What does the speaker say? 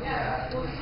Yeah.